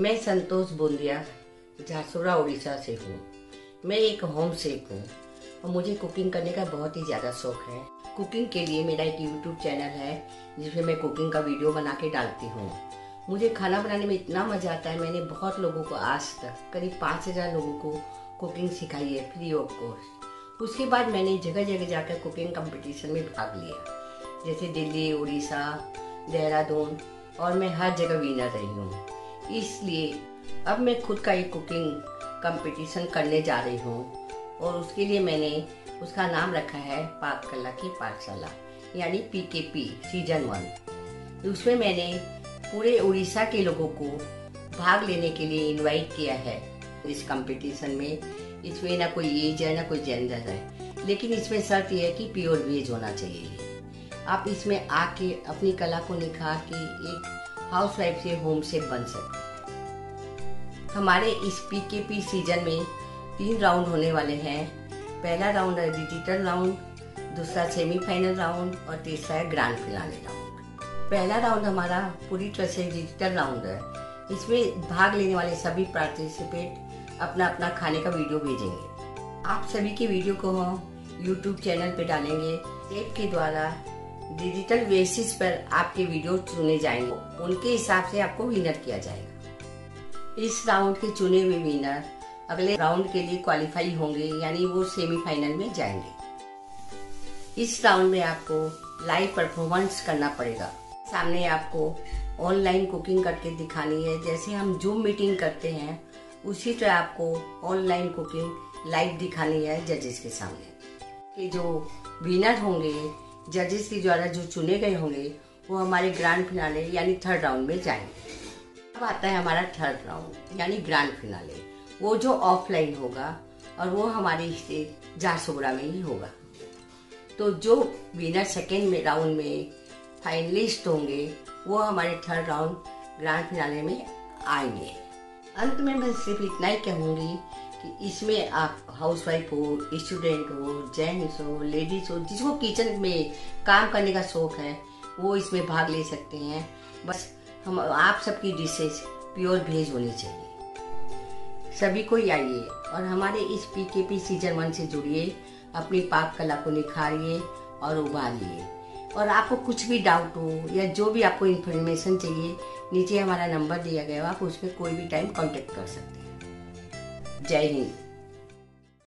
मैं संतोष बोंदिया झारसुरा उड़ीसा से हूँ। मैं एक होम शेफ हूँ और मुझे कुकिंग करने का बहुत ही ज़्यादा शौक है। कुकिंग के लिए मेरा एक यूट्यूब चैनल है, जिसमें मैं कुकिंग का वीडियो बना के डालती हूँ। मुझे खाना बनाने में इतना मज़ा आता है, मैंने बहुत लोगों को आज तक, करीब पाँच हज़ार लोगों को कुकिंग सिखाई है फ्री ऑफ़ कोर्स उसके बाद मैंने जगह जगह जाकर कुकिंग कंपटीशन में भाग लिया। जैसे दिल्ली, उड़ीसा, देहरादून और मैं हर जगह विनर रही हूँ। इसलिए अब मैं खुद का एक कुकिंग कंपटीशन करने जा रही हूँ। और उसके लिए मैंने उसका नाम रखा है पाक कला की पाठशाला, यानी पी के पी सीज़न वन उसमें मैंने पूरे उड़ीसा के लोगों को भाग लेने के लिए इनवाइट किया है। इस कंपटीशन में इसमें ना कोई एज है, ना कोई जेंडर है, लेकिन इसमें शर्त यह है कि प्योर वेज होना चाहिए। आप इसमें आके अपनी कला को निखार के एक हाउस वाइफ से होम सेफ़ बन सकते हमारे इस पी के पी सीज़न में तीन राउंड होने वाले हैं। पहला राउंड है डिजिटल राउंड दूसरा सेमीफाइनल राउंड और तीसरा है ग्रैंड फिनाले राउंड पहला राउंड हमारा पूरी तरह से डिजिटल राउंड है। इसमें भाग लेने वाले सभी पार्टिसिपेट अपना अपना खाने का वीडियो भेजेंगे। आप सभी के वीडियो को हम यूट्यूब चैनल पे डालेंगे। टेप के द्वारा डिजिटल बेसिस पर आपके वीडियो चुने जाएँगे। उनके हिसाब से आपको विनर किया जाएगा। इस राउंड के चुने हुए विनर अगले राउंड के लिए क्वालिफाई होंगे, यानी वो सेमीफाइनल में जाएँगे। इस राउंड में आपको लाइव परफॉर्मेंस करना पड़ेगा। सामने आपको ऑनलाइन कुकिंग करके दिखानी है। जैसे हम जूम मीटिंग करते हैं, उसी तरह आपको ऑनलाइन कुकिंग लाइव दिखानी है जजेस के सामने। कि जो विनर होंगे जजेस के द्वारा जो चुने गए होंगे, वो हमारे ग्रैंड फिनाले यानी थर्ड राउंड में जाएँगे। अब आता है हमारा थर्ड राउंड यानी ग्रैंड फिनाले वो जो ऑफलाइन होगा, और वो हमारे स्टेट झारसुगड़ा में ही होगा। तो जो विनर सेकेंड में राउंड में फाइनलिस्ट होंगे, वो हमारे थर्ड राउंड ग्रैंड फिनाले में आएँगे। अंत में मैं सिर्फ़ इतना ही कहूँगी कि इसमें आप हाउसवाइफ हो स्टूडेंट हो जेंट्स हो लेडीज़ हो, जिसको किचन में काम करने का शौक है, वो इसमें भाग ले सकते हैं। बस हम, आप सबकी डिशेज प्योर भेज होनी चाहिए। सभी को आइए और हमारे इस पी के पी सीज़न वन से जुड़िए, अपनी पाक कला को निखारिए और उभारिए और आपको कुछ भी डाउट हो या जो भी आपको इन्फॉर्मेशन चाहिए, नीचे हमारा नंबर दिया गया हो, आप उसमें कोई भी टाइम कांटेक्ट कर सकते हैं। dating.